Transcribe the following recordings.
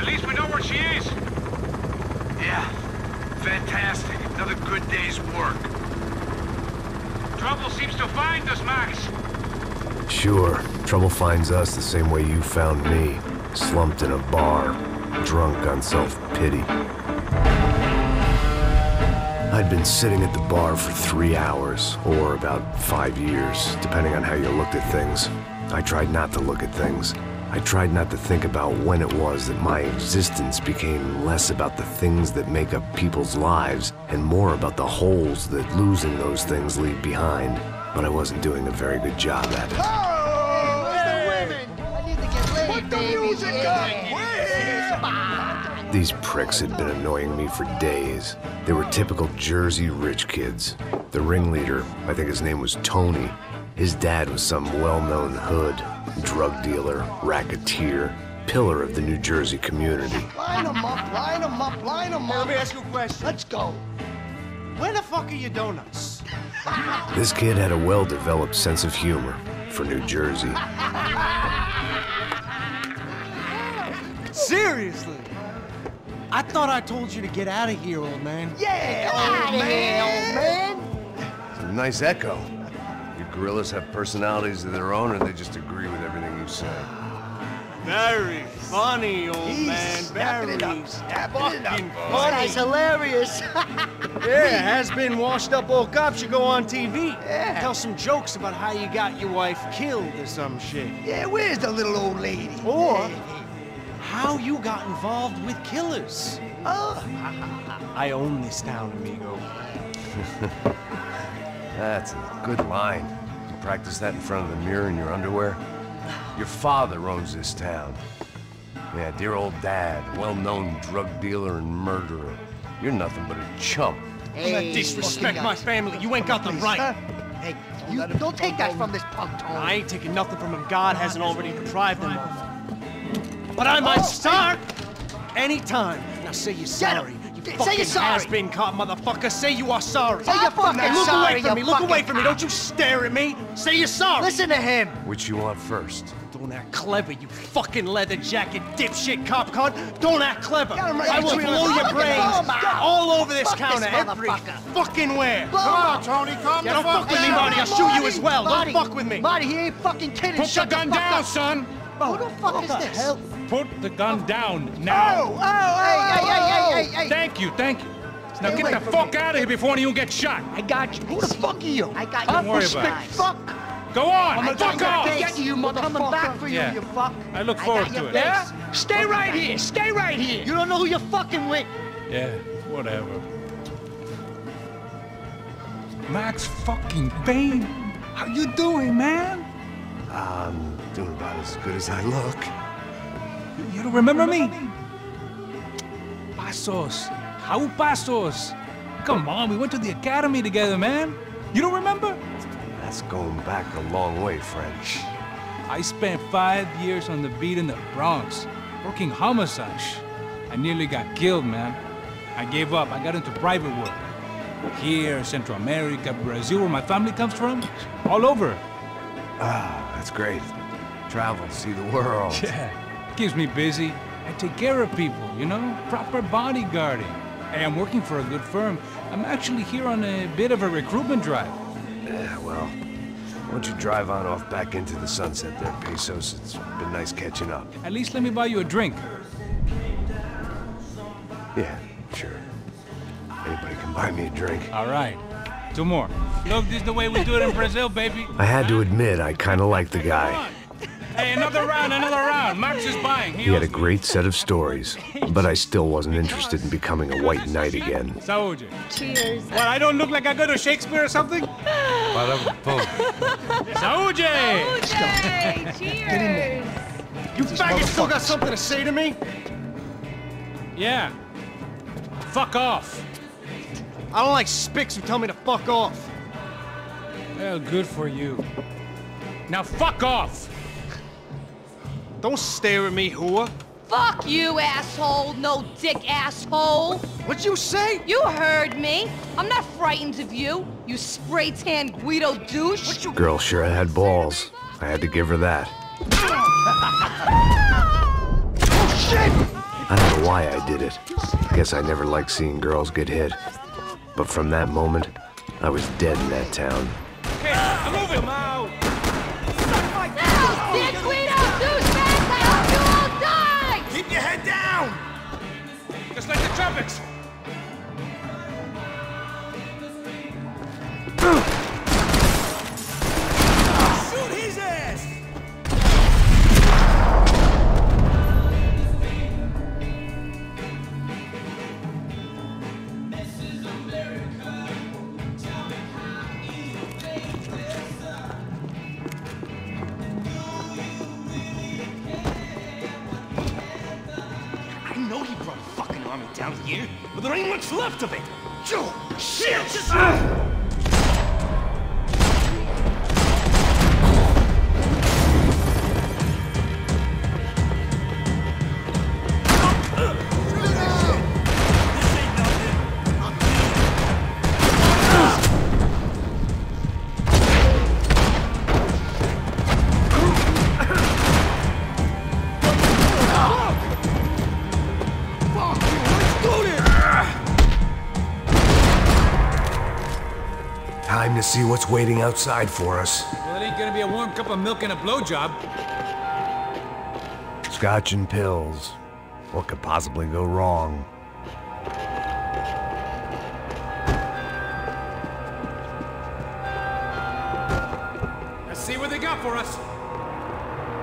At least we know where she is. Yeah. Fantastic. Another good day's work. Trouble seems to find us, Max. Sure, trouble finds us the same way you found me. Slumped in a bar, drunk on self-pity. I'd been sitting at the bar for three hours, or about five years, depending on how you looked at things. I tried not to look at things. I tried not to think about when it was that my existence became less about the things that make up people's lives and more about the holes that losing those things leave behind. But I wasn't doing a very good job at it. oh These pricks had been annoying me for days. They were typical Jersey rich kids. The ringleader, I think his name was Tony, his dad was some well-known hood, drug dealer, racketeer, pillar of the New Jersey community. Line them up, line them up, line them up. Let me ask you a question. Let's go. Where the fuck are your donuts? This kid had a well-developed sense of humor for New Jersey. Seriously? I thought I told you to get out of here, old man. Yeah, old man, old man. It's a nice echo. You gorillas have personalities of their own, or they just agree with everything you say? Very funny, old He's man. snapping Very it up, snapping it up. funny. guy's hilarious. Yeah, has been washed up old cop should go on TV. Yeah. Tell some jokes about how you got your wife killed or some shit. yeah, where's the little old lady? Or how you got involved with killers. Oh, I own this town, amigo. That's a good line. You practice that in front of the mirror in your underwear? Your father owns this town. Yeah, dear old dad, well-known drug dealer and murderer. You're nothing but a chump. Do not disrespect my family. You ain't got the right. Hey, you don't take that from this punk Tony. I ain't taking nothing from him God hasn't already deprived him of. But I might oh. start anytime. Now say you're sorry. You Say fucking you're sorry. has-been caught, motherfucker. Say you are sorry. Say you're fucking now look sorry, away from me. Look away from me. Don't you stare at me. Say you're sorry. Listen to him. Which you want first? Don't act clever, you fucking leather jacket dipshit cop cunt. Don't act clever. Get right I will between blow your Look brains all over this Fuck this counter, every fucking where. Blow him up. Tony, calm Get Don't fuck with me. Marty. I'll shoot you as well. Marty, Don't fuck with me. Marty, he ain't fucking kidding. Put Shut the gun fuck down, up. son. Who the fuck is this? Put the gun oh. down Oh, now. oh, hey, hey, hey, hey, hey, hey. Thank you, thank you. Now Stay get the fuck me. out of here before you get shot. I got you. Who the fuck are you? I got you. Don't worry about it. Fuck. Go on, I'm fuck gonna off. get you, motherfucker. Coming back for you, Yeah. you fuck. I look got forward your to it. face. Yeah? Stay right here. Stay right here. You don't know who you're fucking with. Yeah, whatever. Max fucking Payne. How you doing, man? I'm doing about as good as I look. You- don't remember me? Passos. How Passos? Come on, we went to the academy together, man. You don't remember? That's going back a long way, French. I spent five years on the beat in the Bronx, working homicide. I nearly got killed, man. I gave up. I got into private work. Here, Central America, Brazil, where my family comes from, all over. Ah, that's great. Travel, see the world. Yeah, keeps me busy. I take care of people, you know? Proper bodyguarding. Hey, I'm working for a good firm. I'm actually here on a bit of a recruitment drive. Yeah, well, why don't you drive on off back into the sunset there, Pesos? It's been nice catching up. At least let me buy you a drink. Yeah, sure. Anybody can buy me a drink. All right. Two more. Look, this is the way we do it in Brazil, baby. I had to admit, I kind of liked the guy. Hey, another round, another round. Max is buying. He had a great set of stories, but I still wasn't interested in becoming a white knight again. Saúde. Cheers. What, I don't look like I go to Shakespeare or something? Saúde! Yay! Cheers. You faggot still got something to say to me? Yeah. Fuck off. I don't like spicks who tell me to fuck off. Well, good for you. Now fuck off. Don't stare at me, whore. Fuck you, asshole. No dick, asshole. What'd you say? You heard me. I'm not frightened of you, you spray tan Guido douche. What you Girl sure had balls. I had to give her that. Oh, shit! I don't know why I did it. I guess I never liked seeing girls get hit. But from that moment, I was dead in that town. No! See what's waiting outside for us. Well, it ain't gonna be a warm cup of milk and a blowjob. Scotch and pills. What could possibly go wrong? Let's see what they got for us.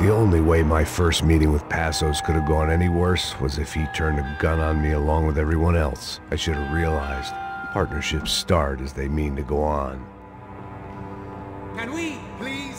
The only way my first meeting with Passos could have gone any worse was if he turned a gun on me along with everyone else. I should have realized partnerships start as they mean to go on. Can we, please?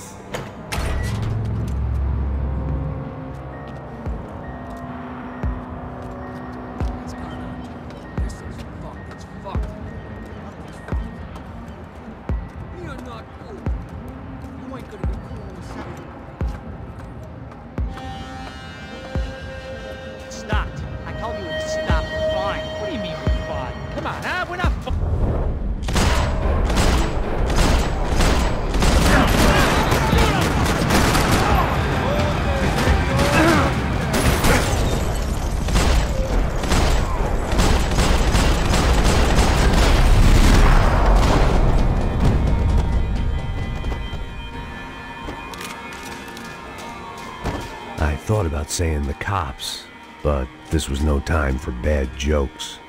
Saying the cops, but this was no time for bad jokes.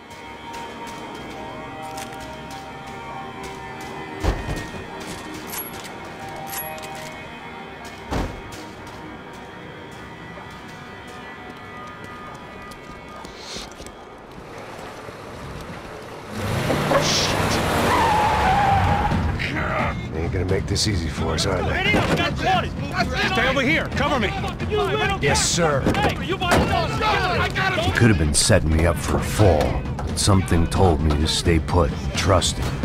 Gonna make this easy for us, aren't they? Stay over here. Cover me. Yes, sir. He could have been setting me up for a fall. but Something told me to stay put, trust him.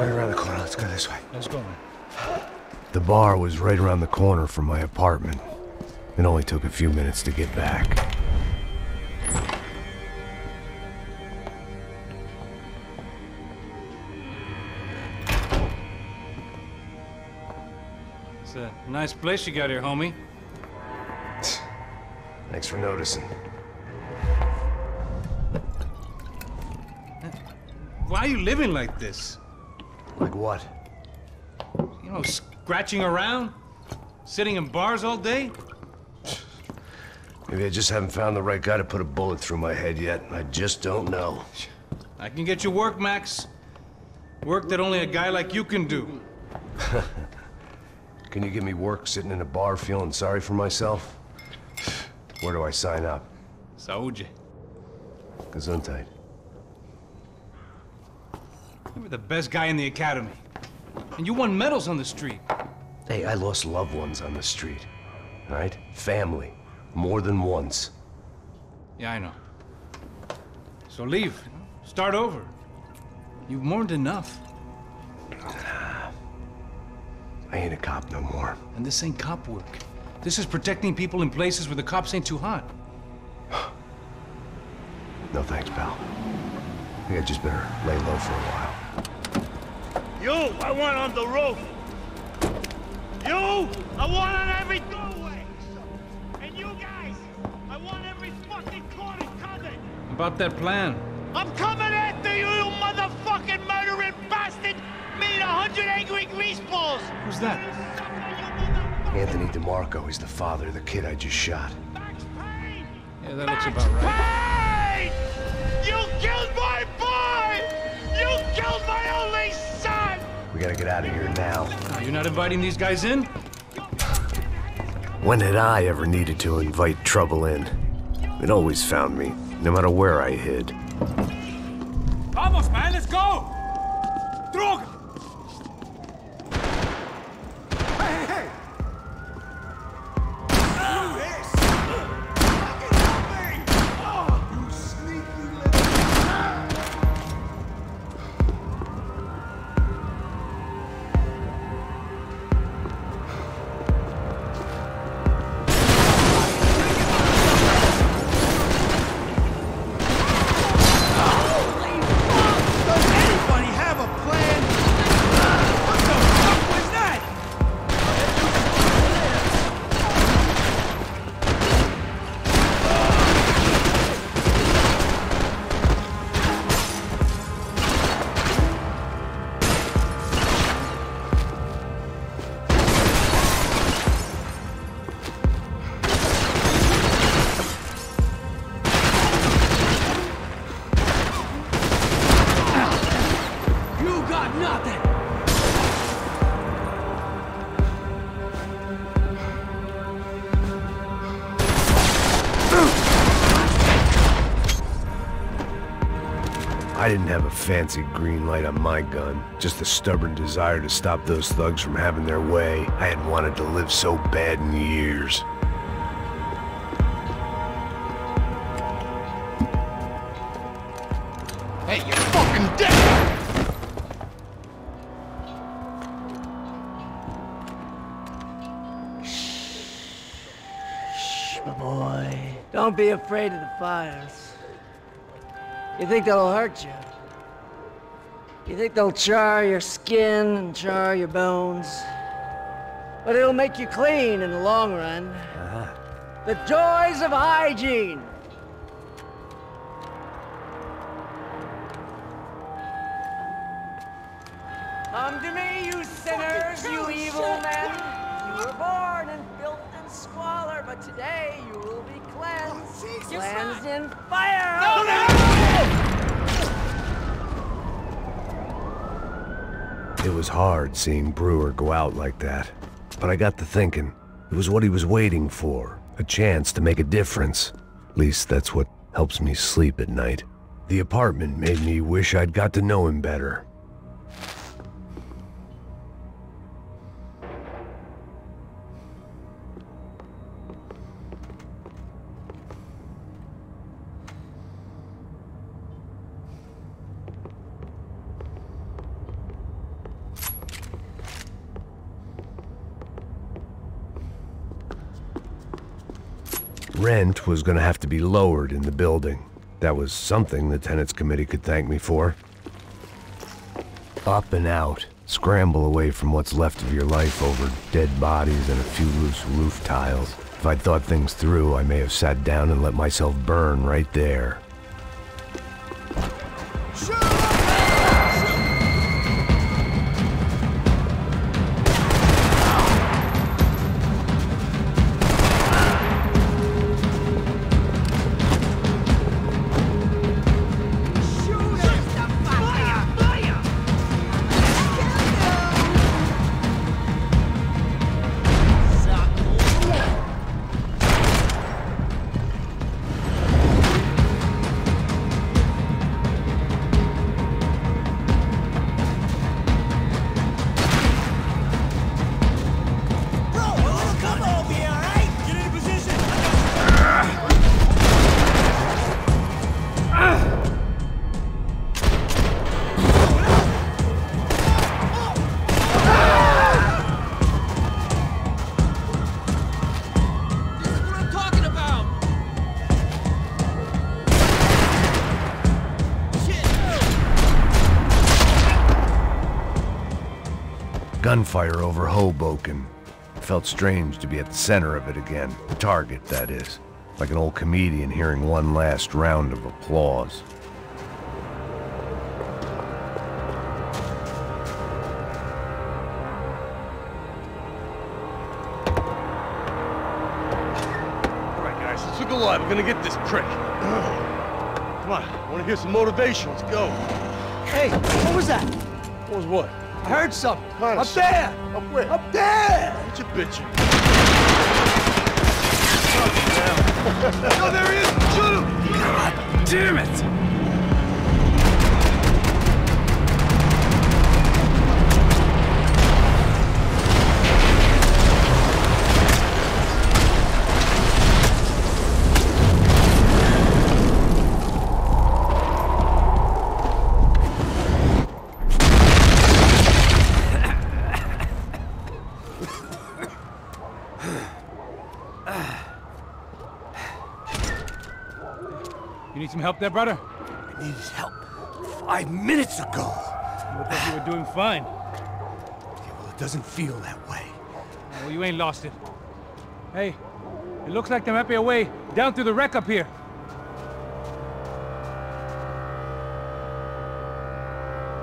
Right around the corner. Let's go this way. Let's go, man. The bar was right around the corner from my apartment. It only took a few minutes to get back. It's a nice place you got here, homie. Thanks for noticing. Why are you living like this? Like what? You know, scratching around? Sitting in bars all day? Maybe I just haven't found the right guy to put a bullet through my head yet. I just don't know. I can get you work, Max. Work that only a guy like you can do. Can you give me work sitting in a bar feeling sorry for myself? Where do I sign up? Saúde. Gesundheit. You were the best guy in the academy. And you won medals on the street. Hey, I lost loved ones on the street. All right? Family. More than once. Yeah, I know. So leave. Start over. You've mourned enough. Ah, I ain't a cop no more. And this ain't cop work. This is protecting people in places where the cops ain't too hot. No thanks, pal. I think I just better lay low for a while. You, I want on the roof. You, I want on every doorway. And you guys, I want every fucking corner covered. About that plan. I'm coming after you, you motherfucking murdering bastard! Me and a hundred angry greaseballs! Who's that? Anthony DeMarco, is the father of the kid I just shot. Max Payne! Yeah, that looks about right. Payne! Gotta get out of here now. Now, you're not inviting these guys in? When had I ever needed to invite trouble in? It always found me, no matter where I hid. I didn't have a fancy green light on my gun, just a stubborn desire to stop those thugs from having their way. I had wanted to live so bad in years. Hey, you're fucking dead! Shh, my boy. Don't be afraid of the fires. You think they'll hurt you? You think they'll char your skin and char your bones? But it'll make you clean in the long run. Uh-huh. The joys of hygiene! Come to me, you sinners, you evil men! You were born in filth and squalor, but today you will be cleansed. cleansed in fire! It was hard seeing Brewer go out like that. But I got to thinking, it was what he was waiting for. A chance to make a difference. At least that's what helps me sleep at night. The apartment made me wish I'd got to know him better. Rent was gonna have to be lowered in the building. That was something the tenants committee could thank me for. Up and out. Scramble away from what's left of your life over dead bodies and a few loose roof tiles. If I'd thought things through, I may have sat down and let myself burn right there. Gunfire over Hoboken. It felt strange to be at the center of it again. The target, that is. Like an old comedian hearing one last round of applause. All right, guys, let's look alive. We're gonna get this prick. Come on, I wanna hear some motivation. Let's go. Hey, what was that? What was what? I heard something. Kinda Up shit. there! Up where? Up there! What you bitching? oh, there he is! Shoot him! Damn it! Help there, brother? I needed help. Five minutes ago. You look like you were doing fine. Well, it doesn't feel that way. Well, you ain't lost it. Hey, it looks like there might be a way down through the wreck up here.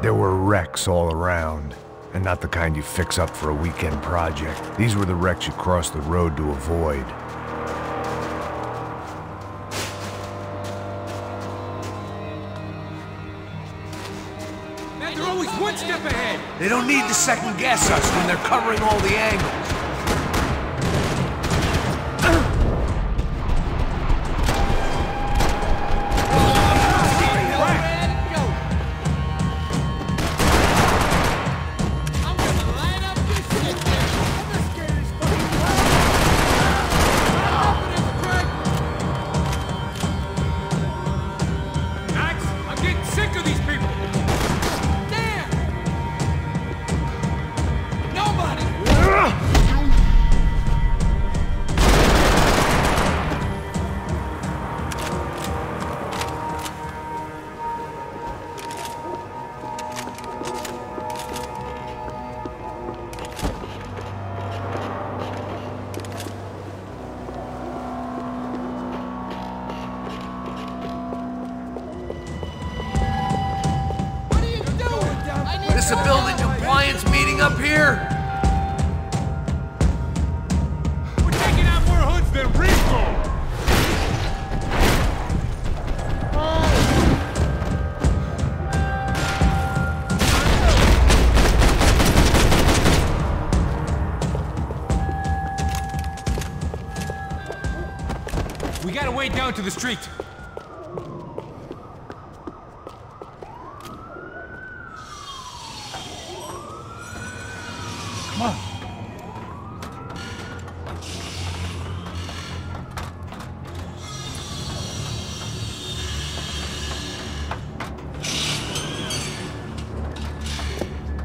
There were wrecks all around, and not the kind you fix up for a weekend project. These were the wrecks you cross the road to avoid. They don't need to second guess us when they're covering all the angles. Down to the street. Come on.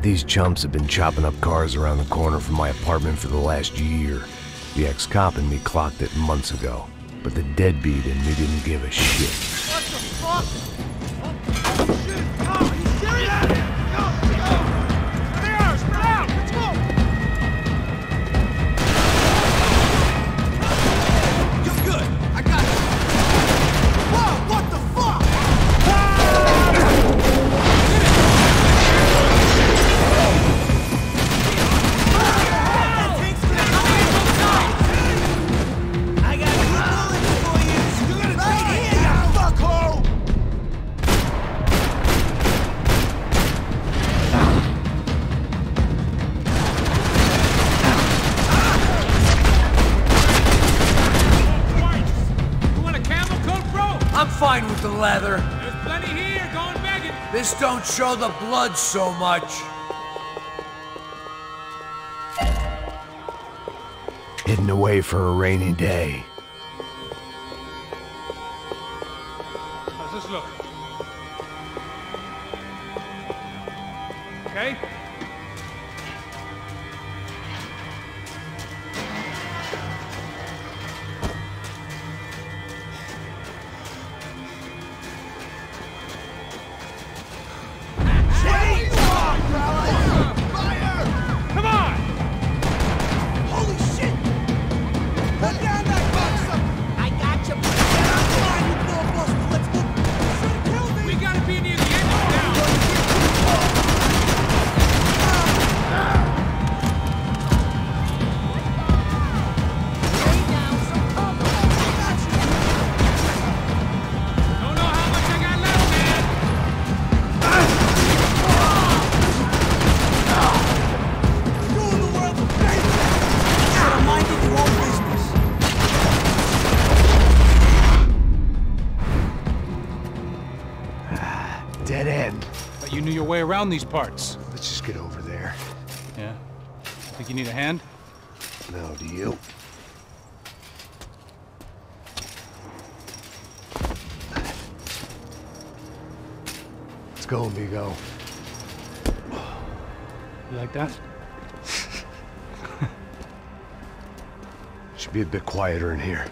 These chumps have been chopping up cars around the corner from my apartment for the last year. The ex-cop and me clocked it months ago, but the deadbeat in me didn't give a shit. You leather. There's plenty here. Go and beg it. This don't show the blood so much. Hidden away for a rainy day. How's this look? Okay? Around these parts. Let's just get over there. Yeah? Think you need a hand? No, do you? Let's go, amigo. You like that? Should be a bit quieter in here.